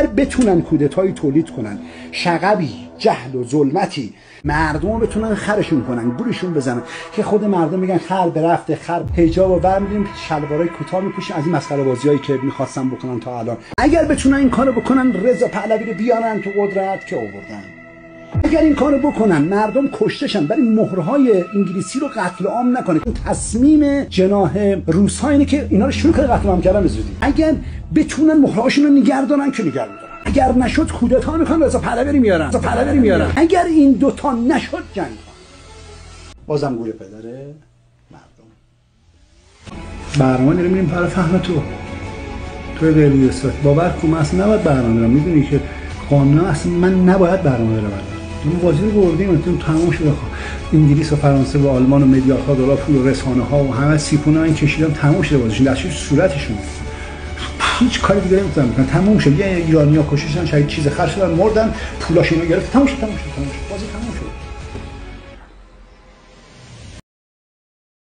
اگر بتونن کودتایی تولید کنن شقبی جهل و ظلمتی مردم بتونن خرشون کنن گورشون بزنن که خود مردم میگن خر برفته خر حجاب و برمیدیم شلوارای کوتاه میپوشن از این مسخره بازیایی که می‌خواستن بکنن تا الان. اگر بتونن این کارو بکنن رضا پهلوی رو بیارن تو قدرت که آوردن. اگر این کارو بکنن مردم کشتشن ولی مهرهای انگلیسی رو قتل عام نکنه. این تصمیم جناح روس اینه که اینا رو شروع قتل عام کردن زودی. اگر بتونن مهرهاشون رو نگردانن که نگردانن اگر نشد کودتا می‌کنن رضا پهلوی میارن. رضا پهلوی میارن. اگر این دوتا نشد جنگ بازم گوره پدره مردم. برنامه داریم میریم برای فهم تو. تو استاد. باور کن اصلا نباید برنامه برم می‌دونی که قانون اصلا من نباید برنامه برم اون بازی رو بردیم اون تمام شده انگلیس و فرانسه و آلمان و مدیات ها دلار پول و رسانه ها و همه سیپونا این کشیدن تمام شده بازیشون دستش صورتشون. هیچ کاری دیگه نمی‌تونن بکنن. تموم شد. یه ایرانیا کشیشن شاید چیز خرج شدن مردن پولاشونو گرفت تموم شد تموم شد تموم شد. بازی تموم شد.